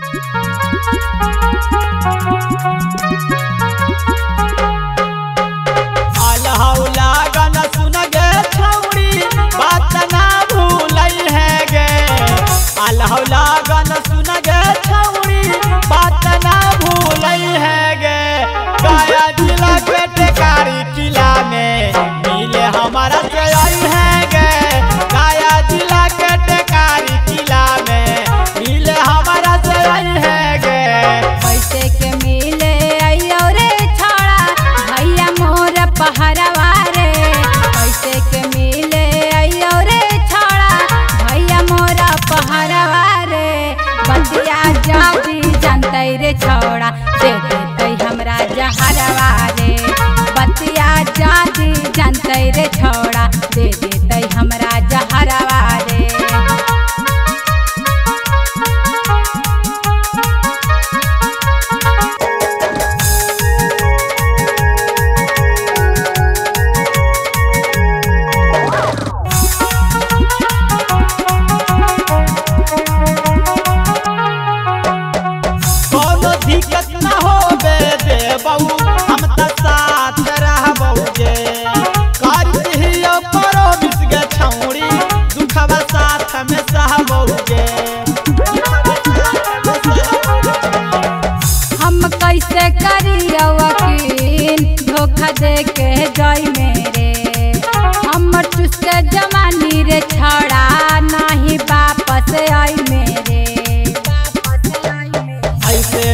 Música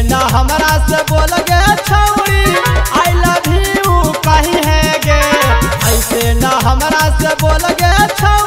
न हमरा से बोल गे छौरी आई लव यू कही है गे। ऐसे न हमरा से बोल गे छौरी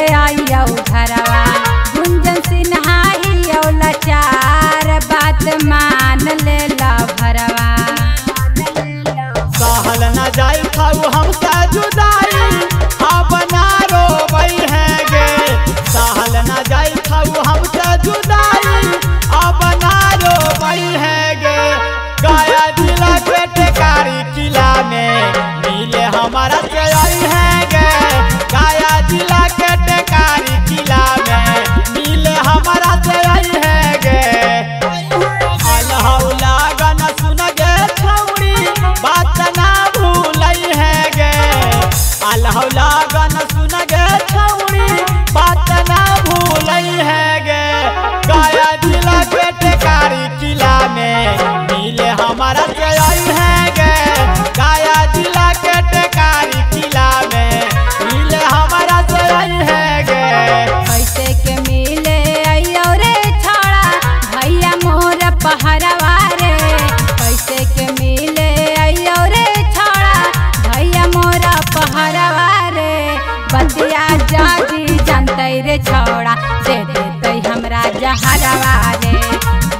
हरवा रे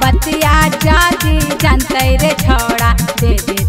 बतिया जाती जनते रे छोड़ा दे दे